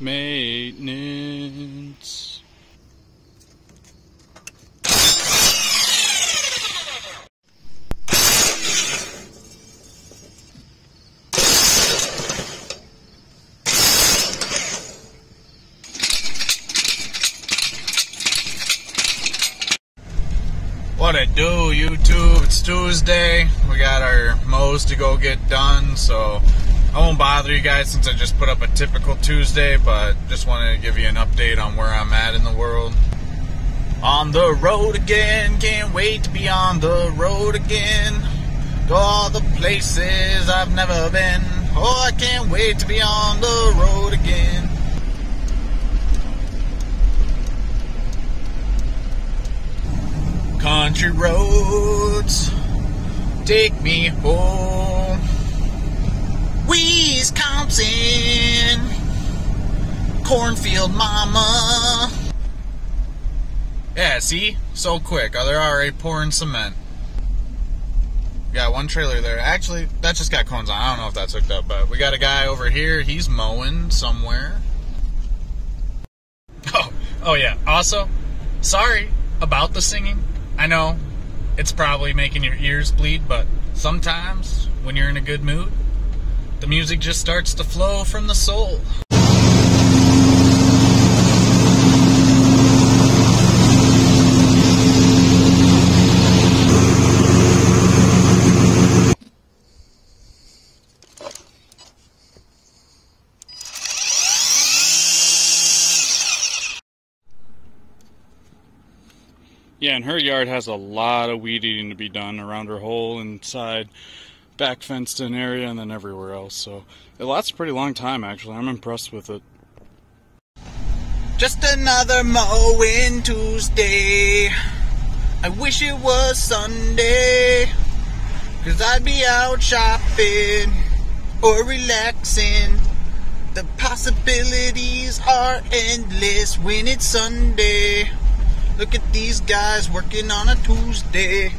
maintenance. What it do, YouTube? It's Tuesday. We got our mows to go get done, so I won't bother you guys since I just put up a typical Tuesday, but just wanted to give you an update on where I'm at in the world. On the road again, can't wait to be on the road again. To all the places I've never been. Oh, I can't wait to be on the road again. Country roads, take me home. Cornfield mama. Yeah, see? So quick. Oh, they're already pouring cement. Got one trailer there. Actually, that just got cones on. I don't know if that's hooked up, but we got a guy over here. He's mowing somewhere. Oh, oh yeah. Also, sorry about the singing. I know it's probably making your ears bleed, but sometimes when you're in a good mood, the music just starts to flow from the soul. Yeah, and her yard has a lot of weed eating to be done around her hole inside, back fenced in area, and then everywhere else. So it lasts a pretty long time, actually. I'm impressed with it. Just another mowing Tuesday. I wish it was Sunday. Cause I'd be out shopping or relaxing. The possibilities are endless when it's Sunday. Look at these guys working on a Tuesday.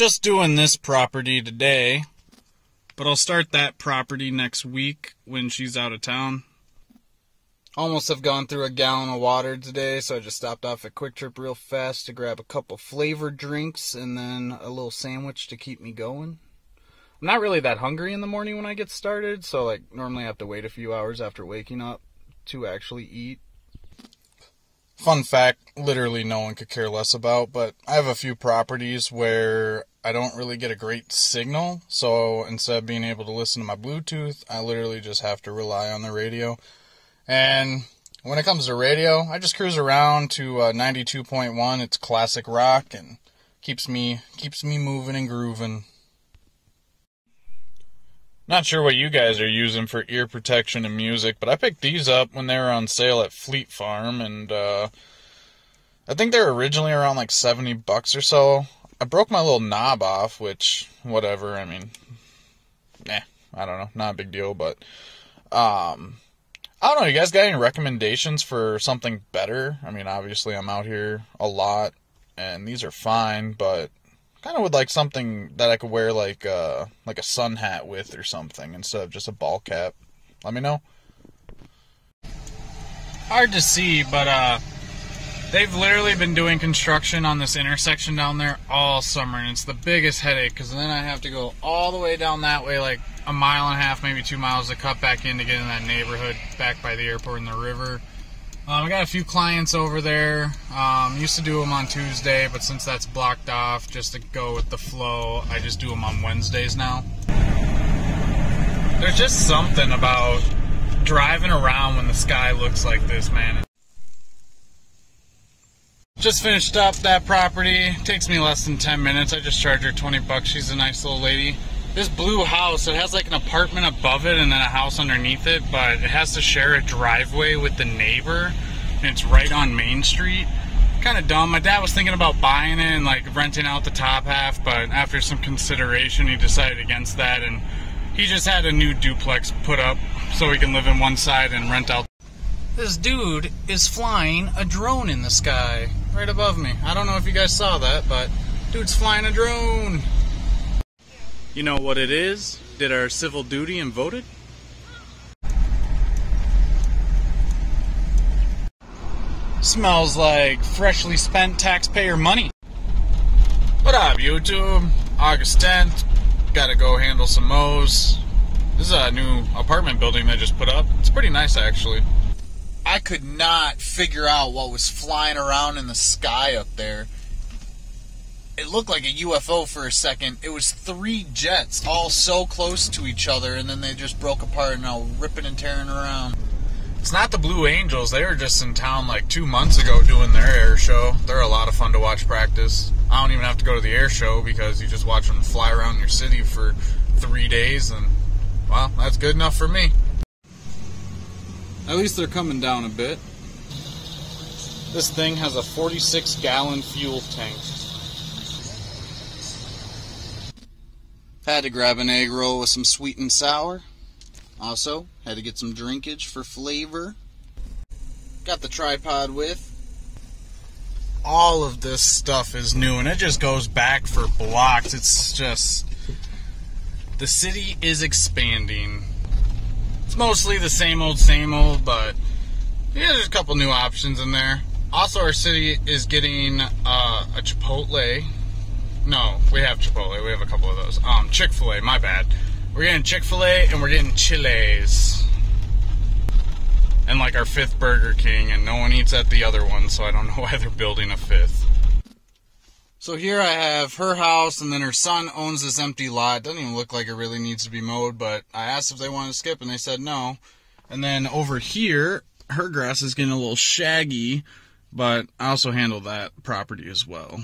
Just doing this property today. But I'll start that property next week when she's out of town. Almost have gone through a gallon of water today, so I just stopped off at Quick Trip real fast to grab a couple flavored drinks and then a little sandwich to keep me going. I'm not really that hungry in the morning when I get started, so like normally I have to wait a few hours after waking up to actually eat. Fun fact, literally no one could care less about, but I have a few properties where I don't really get a great signal, so instead of being able to listen to my Bluetooth, I literally just have to rely on the radio. And when it comes to radio, I just cruise around to uh, 92.1. It's classic rock and keeps me keeps me moving and grooving. Not sure what you guys are using for ear protection and music, but I picked these up when they were on sale at Fleet Farm, and uh, I think they're originally around like 70 bucks or so. I broke my little knob off, which whatever. I mean, nah, I don't know, not a big deal. But um, I don't know. You guys got any recommendations for something better? I mean, obviously I'm out here a lot, and these are fine, but kind of would like something that I could wear like uh like a sun hat with or something instead of just a ball cap. Let me know. Hard to see, but uh they've literally been doing construction on this intersection down there all summer and it's the biggest headache because then I have to go all the way down that way like a mile and a half, maybe two miles to cut back in to get in that neighborhood back by the airport and the river. Um, I got a few clients over there. Um, used to do them on Tuesday, but since that's blocked off, just to go with the flow, I just do them on Wednesdays now. There's just something about driving around when the sky looks like this, man. Just finished up that property. takes me less than 10 minutes. I just charge her 20 bucks. She's a nice little lady. This blue house, it has like an apartment above it and then a house underneath it, but it has to share a driveway with the neighbor, and it's right on Main Street. kind of dumb. My dad was thinking about buying it and like renting out the top half, but after some consideration, he decided against that, and he just had a new duplex put up so he can live in one side and rent out. This dude is flying a drone in the sky right above me. I don't know if you guys saw that, but dude's flying a drone. You know what it is? Did our civil duty and voted? Smells like freshly spent taxpayer money. What up, YouTube? August 10th. Gotta go handle some mows. This is a new apartment building they just put up. It's pretty nice, actually. I could not figure out what was flying around in the sky up there. It looked like a UFO for a second. It was three jets all so close to each other, and then they just broke apart and now ripping and tearing around. It's not the Blue Angels. They were just in town like two months ago doing their air show. They're a lot of fun to watch practice. I don't even have to go to the air show because you just watch them fly around your city for three days, and well, that's good enough for me. At least they're coming down a bit. This thing has a 46 gallon fuel tank. Had to grab an egg roll with some sweet and sour. Also, had to get some drinkage for flavor. Got the tripod with. All of this stuff is new and it just goes back for blocks. It's just. The city is expanding. It's mostly the same old, same old, but yeah, there's a couple new options in there. Also, our city is getting uh, a Chipotle. No, we have Chipotle. We have a couple of those. Um, Chick Fil A. My bad. We're getting Chick fil A and we're getting Chili's. And like our fifth Burger King, and no one eats at the other one, so I don't know why they're building a fifth. So here I have her house, and then her son owns this empty lot. Doesn't even look like it really needs to be mowed, but I asked if they wanted to skip, and they said no. And then over here, her grass is getting a little shaggy, but I also handle that property as well.